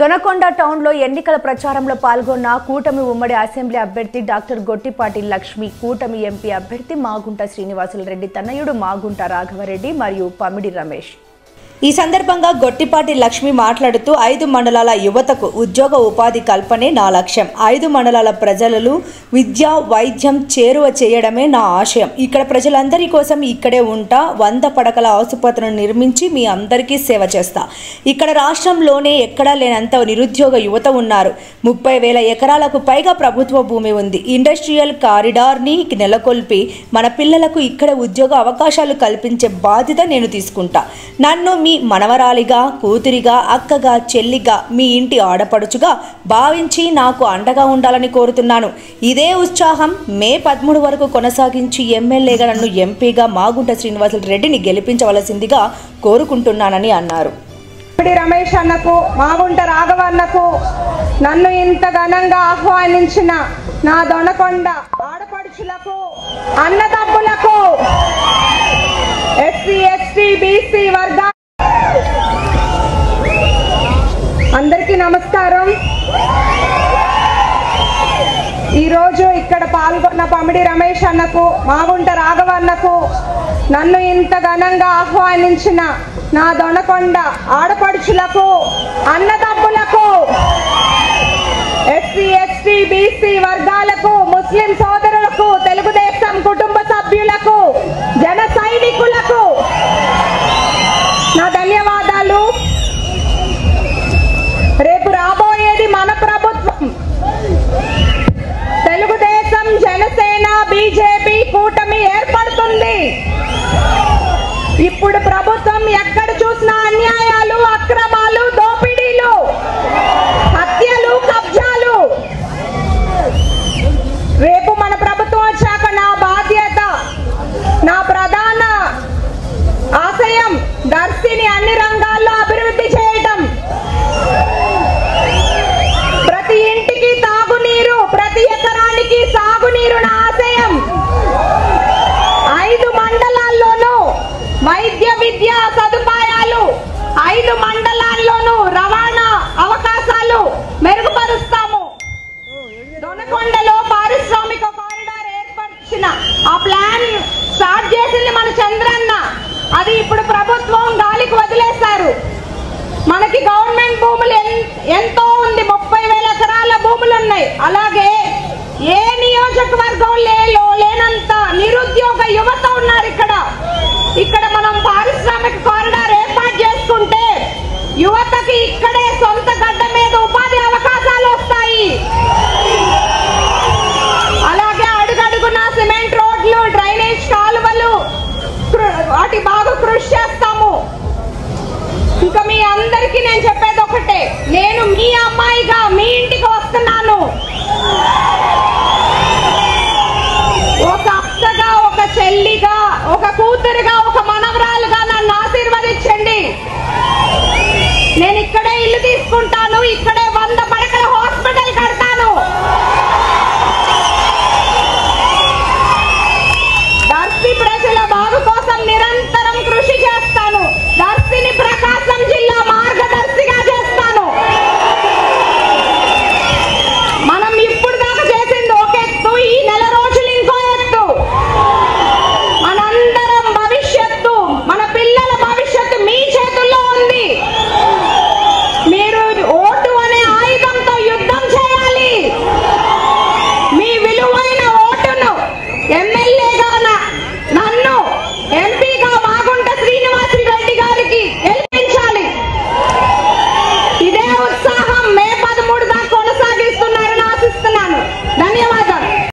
దొనకొండ టౌన్లో ఎన్నికల ప్రచారంలో పాల్గొన్న కూటమి ఉమ్మడి అసెంబ్లీ అభ్యర్థి డాక్టర్ గొట్టిపాటి లక్ష్మి కూటమి ఎంపీ అభ్యర్థి మాగుంట శ్రీనివాసులు రెడ్డి తనయుడు మాగుంట రాఘవరెడ్డి మరియు పమిడి రమేష్. ఈ సందర్భంగా గొట్టిపాటి లక్ష్మి మాట్లాడుతూ ఐదు మండలాల యువతకు ఉద్యోగ ఉపాధి కల్పనే నా లక్ష్యం. ఐదు మండలాల ప్రజలలో విద్య వైద్యం చేరువ చేయడమే నా ఆశయం. ఇక్కడ ప్రజలందరి కోసం ఇక్కడే ఉంటా వంద పడకల ఆసుపత్రిని నిర్మించి మీ అందరికీ సేవ చేస్తా. ఇక్కడ రాష్ట్రంలోనే ఎక్కడా లేనంత నిరుద్యోగ యువత ఉన్నారు. ముప్పై వేల ఎకరాలకు పైగా ప్రభుత్వ భూమి ఉంది. ఇండస్ట్రియల్ కారిడార్ని నెలకొల్పి మన పిల్లలకు ఇక్కడ ఉద్యోగ అవకాశాలు కల్పించే బాధ్యత నేను తీసుకుంటా. నన్ను మీ మనవరాలిగా కూతురిగా అక్కగా చెల్లిగా మీ ఇంటి ఆడపడుచుగా భావించి నాకు అండగా ఉండాలని కోరుతున్నాను. ఇదే ఉత్సాహం మే పదమూడు వరకు కొనసాగించి ఎమ్మెల్యేగా నన్ను ఎంపీగా మాగుంట శ్రీనివాసులు రెడ్డిని గెలిపించవలసిందిగా కోరుకుంటున్నానని అన్నారు. రమేష్ అన్నకు మాగుంట రాఘవ అన్నకు నన్ను ఇంత ఘనంగా ఆహ్వానించిన నా దొనకొండ ఆడపడుచులకు అన్నదమ్ములకు ఈరోజు ఇక్కడ పాల్గొన్న పమిడి రమేష్ అన్నకు మాగుంట రాఘవ అన్నకు నన్ను ఇంత ఘనంగా ఆహ్వానించిన నా దొనకొండ ఆడపడుచులకు అన్నదమ్ములకు ఎస్సీ ఎస్టీ బీసీ వర్గాలకు ముస్లిం సోదరు చేసింది మన చంద్రన్న. అది ఇప్పుడు ప్రభుత్వం గాలికి వదిలేశారు. మనకి గవర్నమెంట్ భూములు ఎంతో ఉంది. ముప్పై వేల ఎకరాల భూములు ఉన్నాయి. అలాగే ఏ నియోజకవర్గం లేలో లేనంత నిరుద్యోగ యువత ఉన్నారు ఇక్కడ. ఇక్కడ కాబట్టి బాగా కృషి చేస్తాము. ఇంకా మీ అందరికి నేను చెప్పేది ఒకటే. నేను మీ అమ్మాయిగా మీ ఇంటికి వస్తున్నాను. ఒక అత్తగా ఒక చెల్లిగా ఒక కూతురుగా ఒక మనవరాలుగా నన్ను ఆశీర్వదించండి. నేను ఇక్కడే ఇల్లు తీసుకుంటాను ఇక్కడ